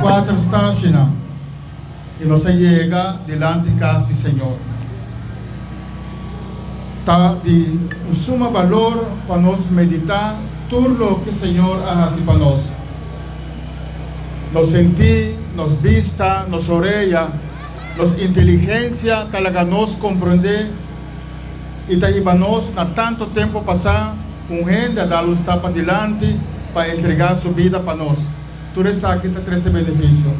cuatro estaciones y no se llega delante de Señor. Está de un valor para nos meditar todo lo que Señor ha para nosotros. Nos sentí, nos vista, nos oreja, nos inteligencia, talaga nos y te a tanto tiempo pasar con gente a dar los delante para entregar su vida para nosotros. Aqui está traz benefício.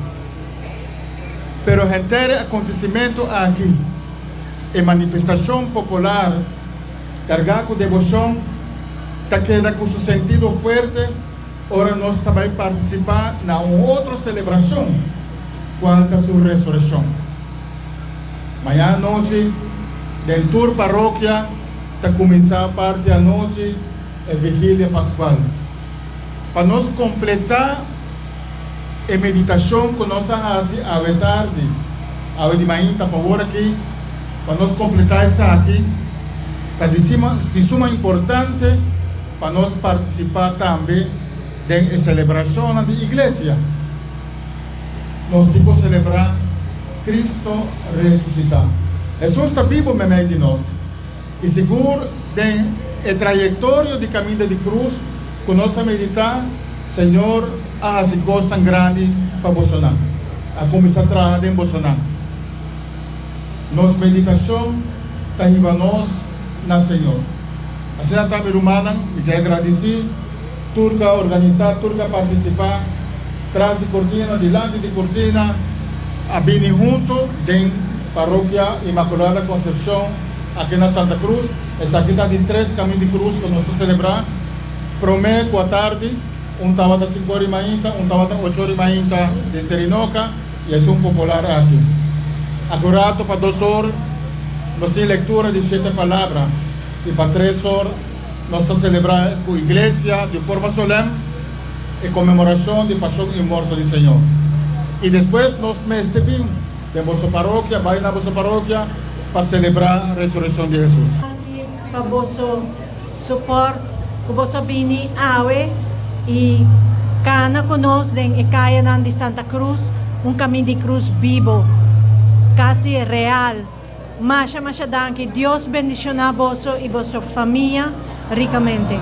Pero gente acontecimento aqui é manifestação popular carregada com devoção, está queda com seu sentido forte. Ora nós também participar na outra celebração quanto a sua ressurreição. Amanhã à noite, dentro da paróquia, está começar a parte da noite, a vigília pascual. Para nós completar a meditação que nós fazemos à tarde, à de manhã, por aqui, para nós completar isso aqui, está de, de suma importante para nós participar também da celebração da igreja. Nós temos que celebrar Cristo ressuscitado. Jesus está vivo no meio de nós. E seguro tem a trajetória de caminho de cruz que nós meditar, Senhor, a se coisa tão grande para Bolsonaro. A começar a trabalhar em Bolsonaro. Nossa meditação está em nós na Senhor. A também humana, me quero agradecer, turca organizar, turca participar, atrás de cortina, delante de cortina, a vir junto em Paróquia Imaculada Concepção, aqui na Santa Cruz. Essa aqui está de três caminhos de cruz que nós vamos celebrar. Prometo à tarde, um das 5 horas meia, um das 8 horas meia de Serinoca, e é um popular aqui. Agora, para duas horas, nós temos leitura de sete palavras, e para três horas, nós celebrar com a igreja de forma solene e comemoração de paixão e morte do Senhor. E depois nós mestre de vossa paróquia, vai na vossa paróquia para celebrar a ressurreição de Jesus. Para vosso suporte, para vosso bini awe e cana conosco em Ecaia de Santa Cruz, um caminho de cruz vivo, quase real. Masha, masha, danke. Deus bendiciona vosso e vossa família ricamente.